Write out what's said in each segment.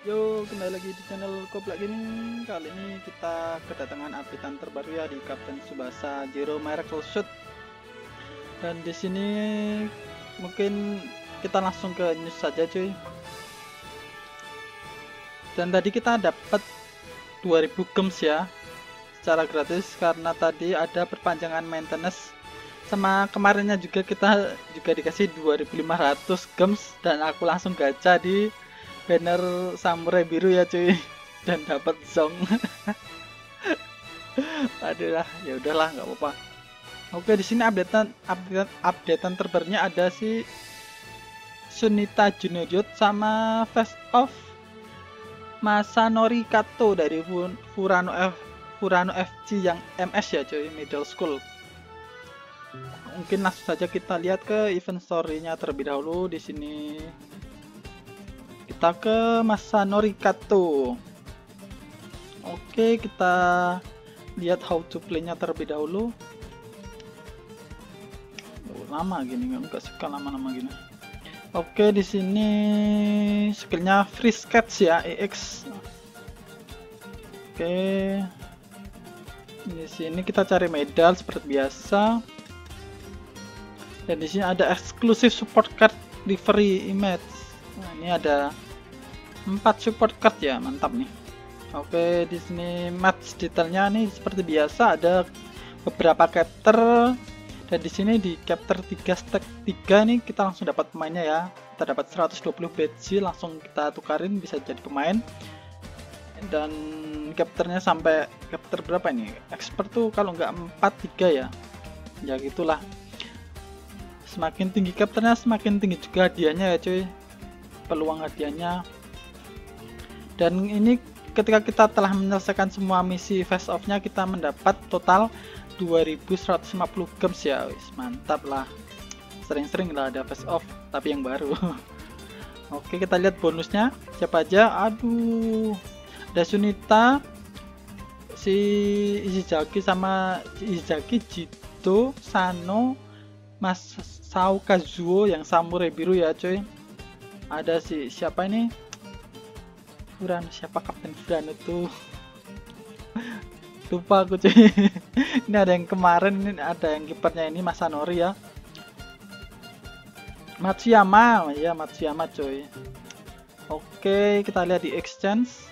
Yo, kembali lagi di channel Koblak Gaming. Kali ini kita kedatangan updatean terbaru ya di Captain Subasa Zero Miracle Shoot. Dan di sini mungkin kita langsung ke news saja, cuy. Dan tadi kita dapat 2000 gems ya secara gratis karena tadi ada perpanjangan maintenance sama kemarinnya juga kita juga dikasih 2500 gems dan aku langsung gacha di banner samurai biru ya cuy. Dan dapat zong aduh lah ya udahlah nggak apa-apa. Oke di sini updatean update updatean terbarunya ada si Sunita Junojut sama Face Off Masanori Kato dari Furano F Furano FC yang MS ya cuy middle school. Mungkin langsung saja kita lihat ke event story-nya terlebih dahulu di sini kita ke masa Norikato. Oke kita lihat how to play-nya terlebih dahulu. Oh, lama gini nggak suka lama-lama gini. Oke di sini skillnya free sketch ya EX oke. Di sini kita cari medal seperti biasa. Dan di sini ada eksklusif support card livery image. Nah, ini ada empat support card ya mantap nih. Oke di sini match detailnya nih seperti biasa ada beberapa capter dan di sini di capture 3 stack 3 nih kita langsung dapat pemainnya ya. Kita dapat 120 badge langsung kita tukarin bisa jadi pemain. Dan capturnya sampai capture berapa ini? Expert tuh kalau nggak 4 3 ya. Ya gitulah. Semakin tinggi capturnya semakin tinggi juga hadiahnya ya cuy. Peluang hadiahnya dan ini ketika kita telah menyelesaikan semua misi face off nya kita mendapat total 2150 gems ya wis mantap lah. Sering-sering lah ada face off tapi yang baru. Oke kita lihat bonusnya. Siapa aja? Aduh. Ada Sunita si Izaki sama Izaki Jito Sano Mas Sao Kazuo yang samurai biru ya coy. Ada si siapa ini Furan siapa Kapten Furan itu? Lupa aku cuy ini ada yang kemarin ini ada yang kipernya ini Masanori ya. Matsuyama. Ya Matsuyama cuy oke kita lihat di exchange.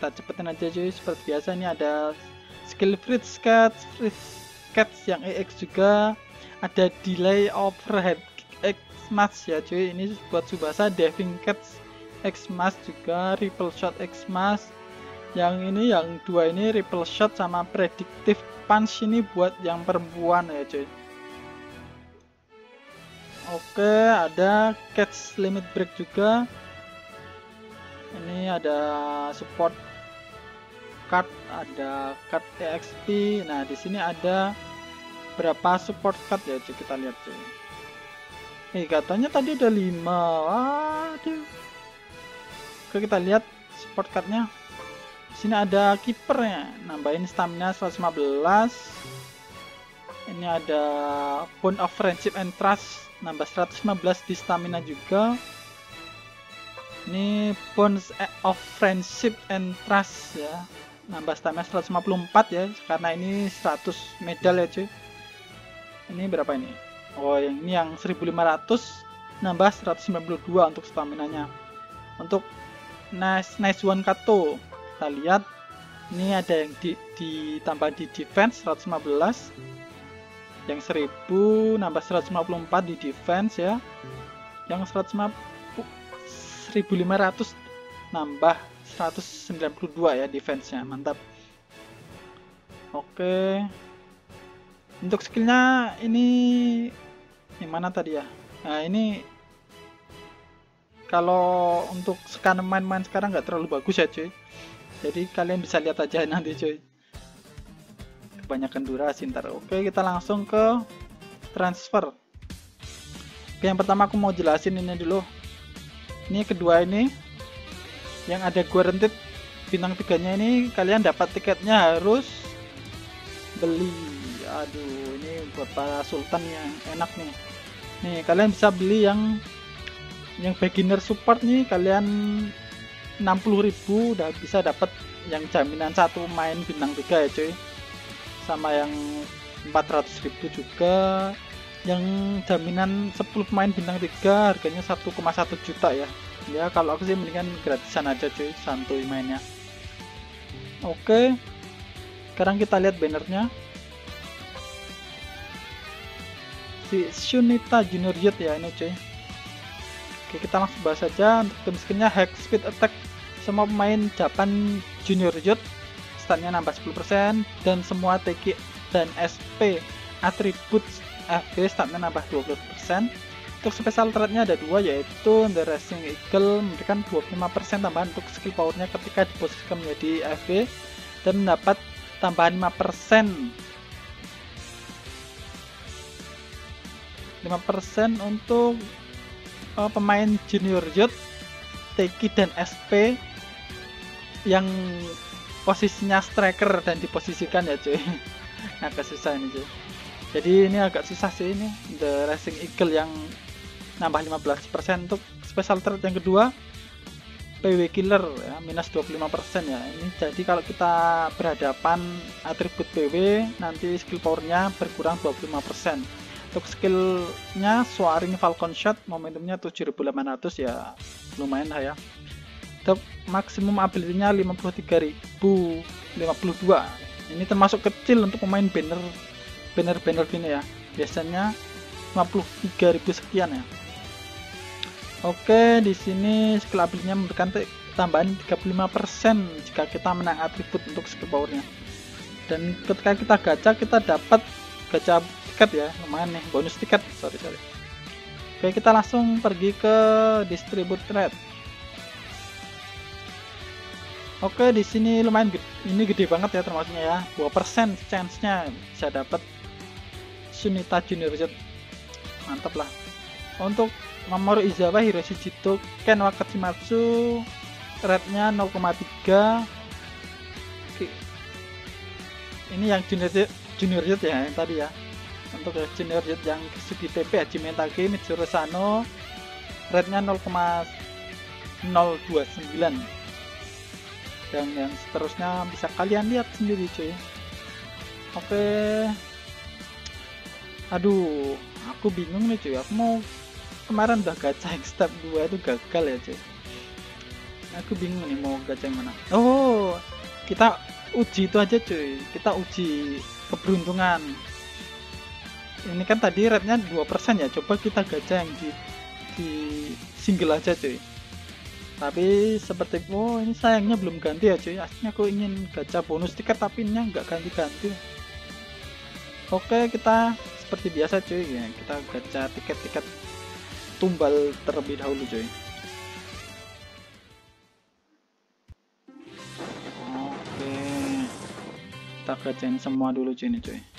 Kita cepetin aja cuy. Seperti biasa ini ada skill fritz cat fritz cats yang EX juga. Ada delay overhead X Max ya cuy. Ini buat Subasa diving cats X Max juga ripple shot X Max yang ini yang dua ini ripple shot sama predictive punch ini buat yang perempuan ya cuy. Oke ada catch limit break juga. Ini ada support card ada card EXP nah di sini ada berapa support card ya cuy? Kita lihat cuy. Eh katanya tadi ada 5. Waduh. Oke kita lihat support cardnya. Sini ada kipernya, nambahin stamina 115. Ini ada Bond of Friendship and Trust, nambah 115 di stamina juga. Ini Bonds of Friendship and Trust ya, nambah stamina 154 ya, karena ini 100 medal ya cuy. Ini berapa ini? Oh yang ini yang 1500 nambah 192 untuk stamina nya untuk nice nice one kato. Kita lihat. Ini ada yang di, ditambah di defense 115 yang 1000 nambah 154 di defense ya. Yang 150 1500 nambah 192 ya defense nya mantap. Oke. Untuk skillnya ini yang mana tadi ya? Nah ini kalau untuk sekarang main-main sekarang nggak terlalu bagus ya cuy. Jadi kalian bisa lihat aja nanti cuy. Kebanyakan durasi ntar. Oke kita langsung ke transfer. Oke yang pertama aku mau jelasin ini dulu. Ini kedua ini yang ada guaranteed bintang tiganya ini kalian dapat tiketnya harus beli. Aduh ini buat para sultan yang enak nih. Nih kalian bisa beli yang yang beginner support nih kalian 60.000 udah bisa dapat yang jaminan satu main bintang 3 ya cuy. Sama yang 400.000 juga. Yang jaminan 10 pemain bintang 3 harganya 1,1 juta ya. Ya kalau aku sih mendingan gratisan aja cuy. Santuy mainnya. Oke. Sekarang kita lihat bannernya. Si Shunita Junior Jet ya ini cuy oke kita langsung bahas saja. Untuk tim skinnya hack speed attack semua pemain Japan Junior Youth statnya nambah 10% dan semua TK dan SP atribut FB statnya nambah 20% untuk special threatnya ada dua yaitu The Racing Eagle memberikan 25% tambahan untuk skill powernya ketika diposisikan menjadi FB dan mendapat tambahan 5% 5% untuk uh, pemain junior youth, Teki dan SP yang posisinya striker dan diposisikan ya cuy. Agak susah ini cuy. Jadi ini agak susah sih ini The Racing Eagle yang nambah 15% untuk special threat yang kedua PW Killer ya minus 25% ya. Ini jadi kalau kita berhadapan atribut PW nanti skill powernya berkurang 25% untuk skillnya Soaring Falcon Shot momentumnya 7800 ya lumayan lah ya. Top maksimum ability-nya 53.052 ini termasuk kecil untuk pemain banner banner banner gini ya. Biasanya 53.000 sekian ya. Oke di sini skill ability-nya memberikan tambahan 35% jika kita menang atribut untuk skill powernya. Dan ketika kita gacha kita dapat gacha tiket ya lumayan nih bonus tiket sorry sorry Oke kita langsung pergi ke distribute rate Oke, di sini lumayan gede, ini gede banget ya termasuknya ya. 2% chance-nya bisa dapat Sunita Junior Z. Mantap lah. Untuk Mamoru Izawa, Hiroshi Jito, Ken Wakachimatsu, rate-nya 0,3. Ini yang Junior Junior ya yang tadi ya. Untuk Junior yang Sugi TP, Hajime Tage, Mitsuru Sano, rate-nya 0,029 dan yang seterusnya bisa kalian lihat sendiri cuy. Oke. Aduh aku bingung nih cuy. Aku mau kemarin udah gacha yang step 2 itu gagal ya cuy. Aku bingung nih mau gacha yang mana. Oh kita uji itu aja cuy. Kita uji keberuntungan ini kan tadi rate-nya 2% ya. Coba kita gacha yang di, di single aja cuy. Tapi seperti oh ini sayangnya belum ganti ya cuy. Aslinya aku ingin gacha bonus tiket tapi ini nggak ganti-ganti. Oke kita seperti biasa cuy. Ya kita gacha tiket-tiket tumbal terlebih dahulu cuy. Oke. Kita gacain semua dulu cuy ini cuy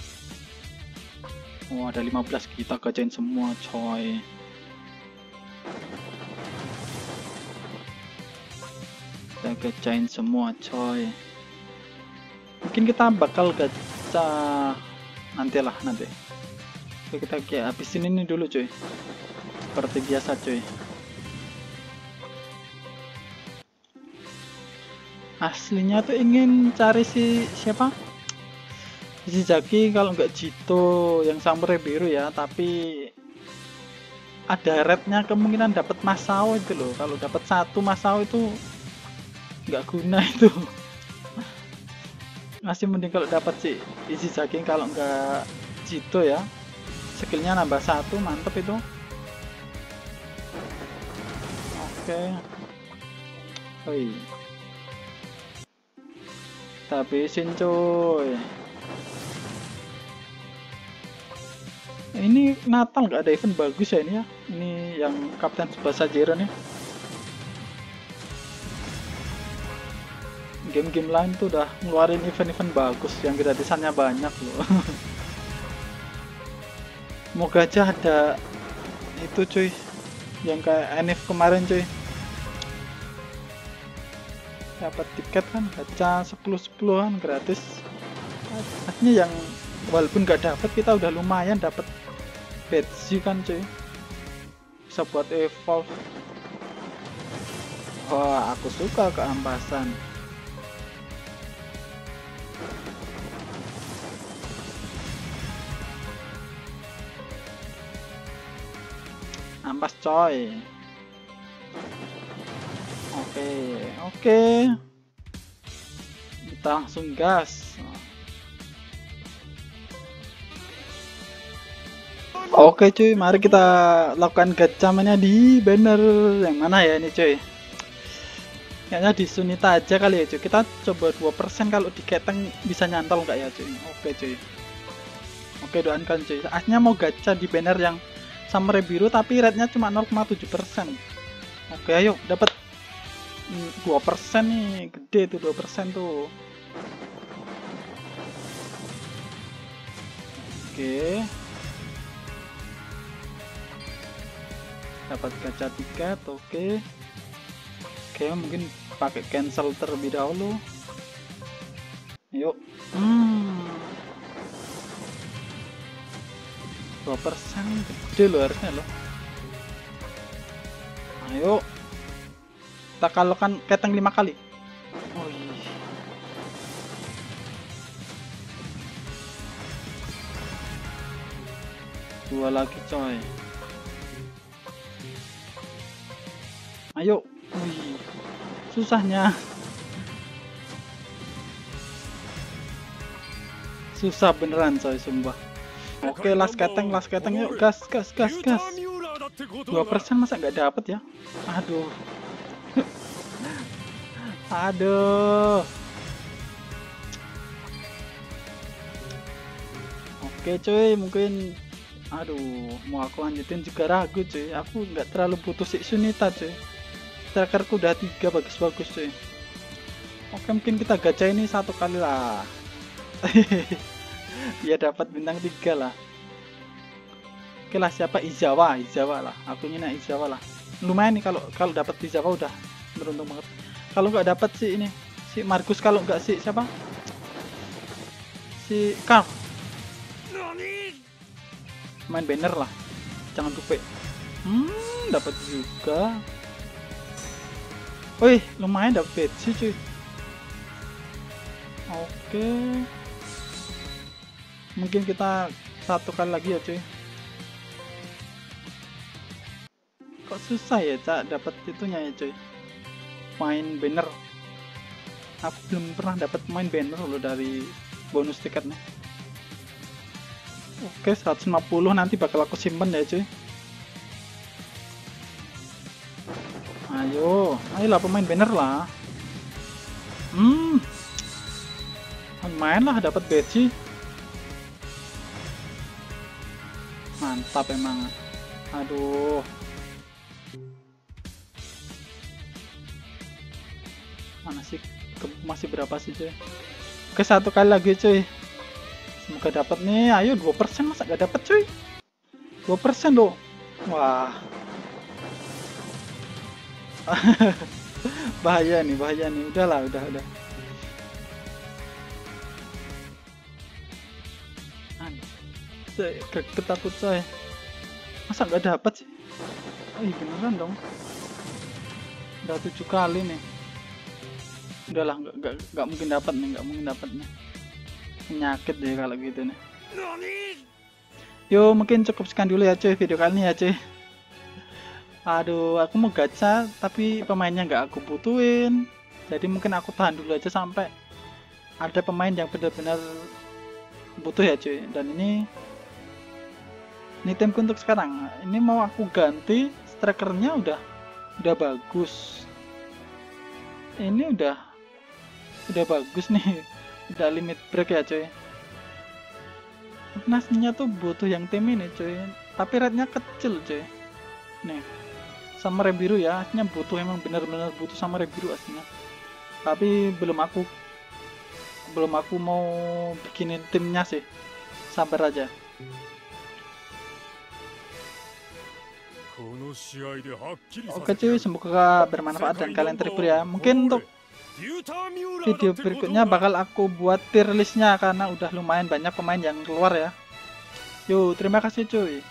oh ada 15 kita gacain semua coy. Kita gacain semua coy. Mungkin kita bakal gacha nantilah nanti. Oke, kita kayak habisin ini dulu cuy. Seperti biasa cuy. Aslinya tuh ingin cari si siapa si Jaki kalau nggak Jito yang samurai biru ya tapi ada rednya kemungkinan dapat Masao itu loh. Kalau dapat satu Masao itu nggak guna itu. Masih mending kalau dapat sih isi daging kalau nggak jito ya. Skillnya nambah satu mantep itu. Oke. Oi tapi cuy ini Natal nggak ada event bagus ya ini ya. Ini yang Kapten Tsubasa Jero nih game-game lain tuh udah ngeluarin event-event bagus yang gratisannya banyak loh. Moga aja ada itu cuy. Yang kayak NF kemarin cuy. Dapat tiket kan gacha 10 10an gratis. Artinya yang walaupun gak dapat kita udah lumayan dapat badge kan cuy bisa buat evolve Wah, aku suka keampasan. Ampas coy. Oke, oke. Kita langsung gas. Oke cuy, mari kita lakukan gacamanya di banner yang mana ya ini cuy. Kayaknya di Sunita aja kali ya cuy. Kita coba 2% kalau di keteng bisa nyantol nggak ya cuy. Oke cuy. Oke doakan cuy. Asnya mau gacha di banner yang samurai biru tapi rate-nya cuma 0,7%. Oke ayo dapat 2% nih. Gede tuh 2% tuh. Oke. Dapat gacha tiket oke. Okay. oke okay, mungkin pakai cancel terlebih dahulu. Yuk. Hmm. 2% gede loh harusnya loh. Ayo. Kita kalau kan keteng lima kali. Oh iya. dua lagi coy Ayo. Susahnya. Susah beneran coy sumpah. Oke, last keteng, last keteng yuk gas, gas, gas, gas. Dua persen masa nggak dapet ya? Aduh. Aduh. Oke cuy, mungkin aduh mau aku lanjutin juga ragu cuy aku nggak terlalu butuh si Sunita cuy strikerku udah tiga bagus-bagus cuy. Oke mungkin kita gacha ini satu kali lah. Ya dapat bintang tiga lah. Oke lah siapa? Izawa Izawa lah. Aku nyina Izawa lah. Lumayan nih kalau kalau dapat Izawa udah. Beruntung banget. Kalau nggak dapat sih ini si Markus kalau nggak si siapa? Si Carl. Main banner lah. Jangan lupa. Hmm dapat juga Wih, lumayan dapat sih cuy. Oke. Mungkin kita satu kali lagi ya cuy. Kok susah ya cak dapat itunya ya cuy. Main banner. Aku belum pernah dapat main banner loh dari bonus tiketnya. Oke, 150 nanti bakal aku simpen ya cuy. Ayo, ayolah pemain banner lah. Hmm, main lah dapat beci. Mantap emang. Aduh. Mana sih? Masih berapa sih cuy? Oke satu kali lagi cuy. Semoga dapat nih. Ayo 2% masa gak dapat cuy? 2% loh. Wah, bahaya nih bahaya nih. Udahlah udah udah. Saya ketakut saya. Masa nggak dapat sih? Oh iya beneran dong. Udah tujuh kali nih. Udahlah nggak nggak nggak mungkin dapat nih nggak mungkin dapat nih. Penyakit deh kalau gitu nih. Yo mungkin cukup sekian dulu ya cuy video kali ini ya cuy aduh aku mau gacha tapi pemainnya nggak aku butuhin. Jadi mungkin aku tahan dulu aja sampai ada pemain yang benar-benar butuh ya cuy. Dan ini ini timku untuk sekarang. Ini mau aku ganti strikernya udah udah bagus. Ini udah udah bagus nih. Udah limit break ya cuy. Nasnya tuh butuh yang tim ini cuy. Tapi rate kecil cuy. Nih sama biru ya aslinya butuh emang benar-benar butuh sama biru aslinya tapi belum aku belum aku mau bikinin timnya sih sabar aja Oke cuy, semoga bermanfaat dan kalian terhibur ya. Mungkin untuk video berikutnya bakal aku buat tier listnya karena udah lumayan banyak pemain yang keluar ya. Yuk, terima kasih cuy.